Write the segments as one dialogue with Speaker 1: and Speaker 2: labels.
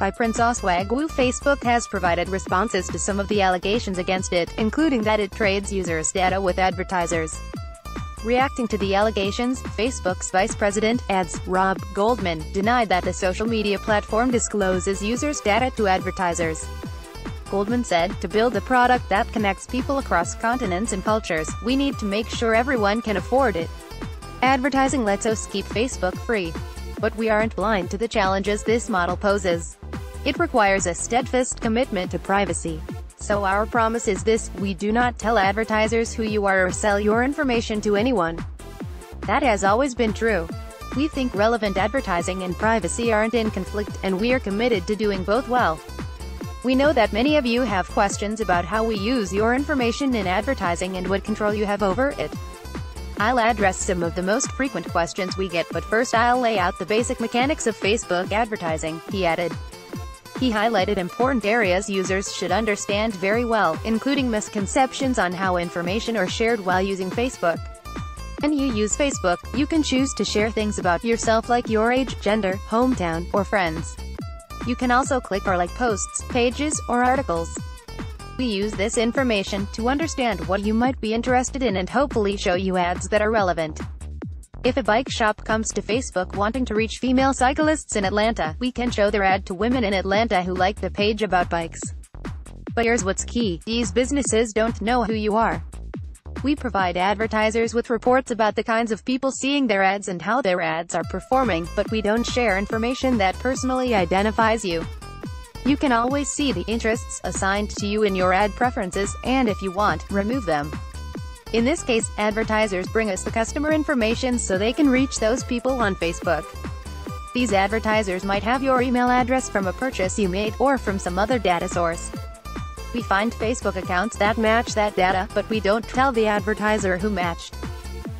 Speaker 1: By Prince Osuagwu Facebook has provided responses to some of the allegations against it, including that it trades users' data with advertisers. Reacting to the allegations, Facebook's vice president, ads, Rob Goldman, denied that the social media platform discloses users' data to advertisers. Goldman said, to build a product that connects people across continents and cultures, we need to make sure everyone can afford it. Advertising lets us keep Facebook free. But we aren't blind to the challenges this model poses. It requires a steadfast commitment to privacy. So our promise is this, we do not tell advertisers who you are or sell your information to anyone. That has always been true. We think relevant advertising and privacy aren't in conflict, and we are committed to doing both well. We know that many of you have questions about how we use your information in advertising and what control you have over it. I'll address some of the most frequent questions we get but first I'll lay out the basic mechanics of Facebook advertising, he added. He highlighted important areas users should understand very well, including misconceptions on how information are shared while using Facebook. When you use Facebook, you can choose to share things about yourself like your age, gender, hometown, or friends. You can also click or like posts, pages, or articles. We use this information to understand what you might be interested in and hopefully show you ads that are relevant. If a bike shop comes to Facebook wanting to reach female cyclists in Atlanta, we can show their ad to women in Atlanta who like the page about bikes. But here's what's key, these businesses don't know who you are. We provide advertisers with reports about the kinds of people seeing their ads and how their ads are performing, but we don't share information that personally identifies you. You can always see the interests assigned to you in your ad preferences, and if you want, remove them. In this case, advertisers bring us the customer information so they can reach those people on Facebook. These advertisers might have your email address from a purchase you made, or from some other data source. We find Facebook accounts that match that data, but we don't tell the advertiser who matched.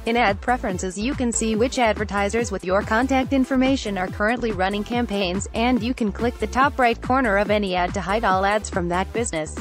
Speaker 1: In ad preferences you can see which advertisers with your contact information are currently running campaigns, and you can click the top right corner of any ad to hide all ads from that business.